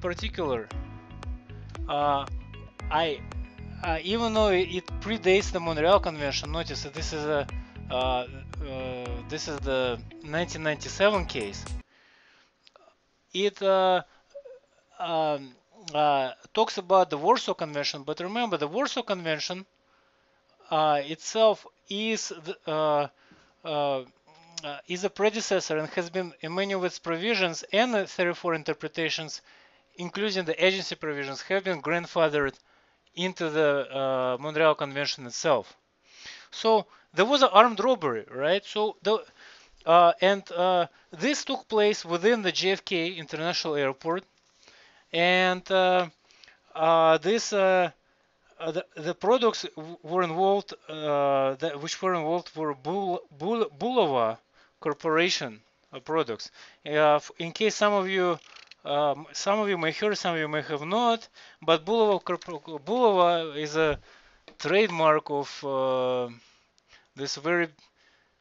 particular, uh, I uh, even though it predates the Montreal Convention, notice that this is a uh, uh, this is the 1997 case. It uh, um, uh, talks about the Warsaw Convention, but remember the Warsaw Convention uh, itself is the, is a predecessor and has been in many of its provisions and the 34 interpretations, including the agency provisions, have been grandfathered into the uh, Montreal Convention itself. So there was an armed robbery, right? So the uh, and uh, this took place within the JFK International Airport, and uh, uh, this uh, the, the, products were involved, that, which were involved were Bul Bul Bulova Corporation products. in case some of you um, some of you may hear, some of you may have not, but Bulova, Bulova is a trademark of uh, this very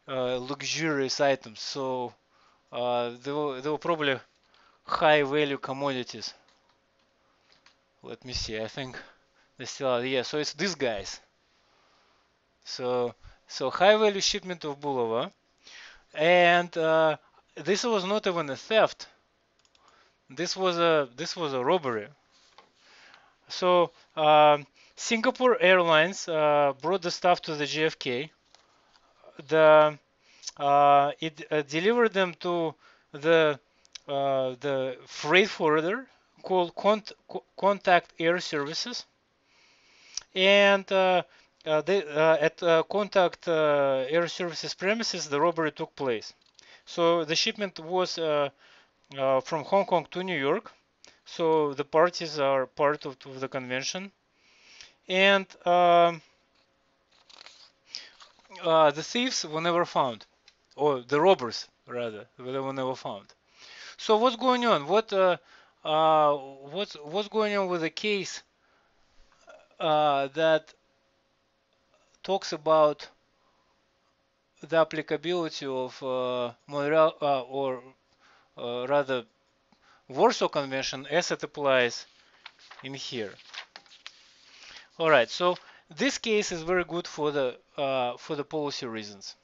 uh, luxurious items. So uh, they, were, they were probably high value commodities. Let me see. I think they still are. Yeah. So it's these guys. So so high value shipment of Bulova, and uh, this was not even a theft this was a this was a robbery. So uh, Singapore Airlines uh, brought the stuff to the JFK. The uh, it uh, delivered them to the uh, the freight forwarder called Cont Contact Air Services, and uh, they, at Contact Air Services premises, the robbery took place. So the shipment was uh, from Hong Kong to New York. So the parties are part of, of the convention. And uh, uh, the thieves were never found, or the robbers rather, they were never found. So what's going on? What uh, uh, what's what's going on with the case uh, that talks about the applicability of Montreal or uh, rather Warsaw Convention as it applies in here. All right, so this case is very good for the uh, for the policy reasons,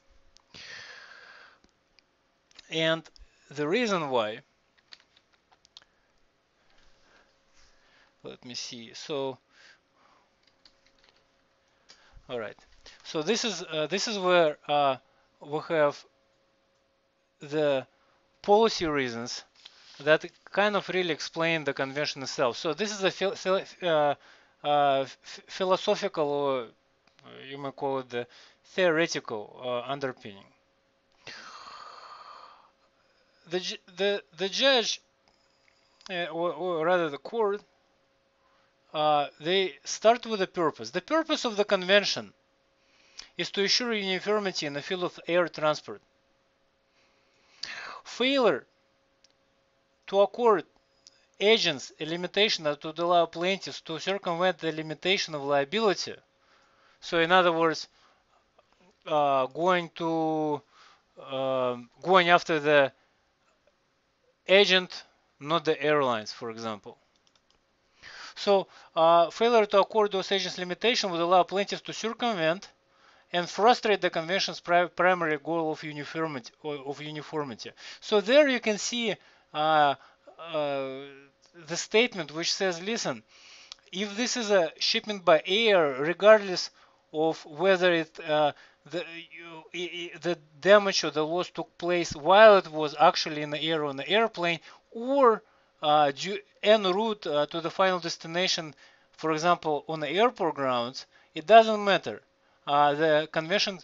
and the reason why. Let me see. So, all right. So this is uh, this is where uh, we have the policy reasons that kind of really explain the convention itself. So this is a uh, uh, philosophical, or you may call it the theoretical uh, underpinning. The the the judge, uh, or, or, rather the court, uh, they start with a purpose. The purpose of the convention is to ensure uniformity in the field of air transport failure to accord agents a limitation that would allow plaintiffs to circumvent the limitation of liability. So in other words, uh, going to uh, going after the agent, not the airlines, for example. So uh, failure to accord those agents limitation would allow plaintiffs to circumvent and frustrate the convention's pri primary goal of uniformity, of uniformity. So there you can see uh, uh, the statement which says, listen, if this is a shipment by air, regardless of whether it uh, the you, the damage or the loss took place while it was actually in the air on the airplane or uh, en route uh, to the final destination, for example, on the airport grounds, it doesn't matter uh, the convention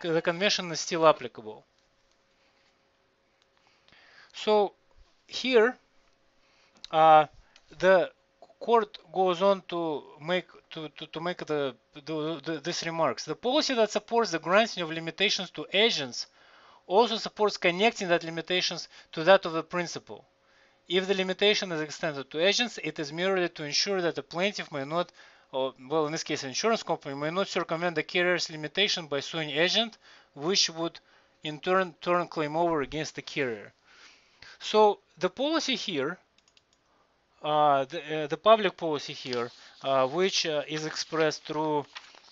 the convention is still applicable. So here uh, the court goes on to make to, to, to make the, the, the, this remarks. The policy that supports the granting of limitations to agents also supports connecting that limitations to that of the principal. If the limitation is extended to agents, it is merely to ensure that the plaintiff may not or well in this case insurance company may not circumvent the carrier's limitation by suing agent which would in turn turn claim over against the carrier. So the policy here uh, the, uh, the public policy here, uh, which uh, is expressed through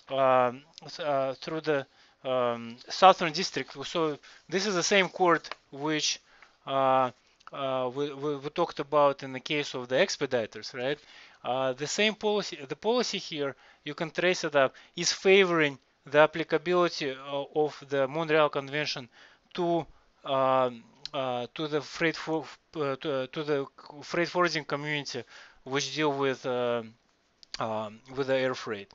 um, uh, through the um, Southern District. So this is the same court which uh, we, we, we talked about in the case of the expediters, right? Uh, the same policy, the policy here, you can trace it up, is favoring the applicability o- of the Montreal Convention to um, uh, to the freight for, uh, to, to the freight forwarding community, which deal with uh, um, with the air freight.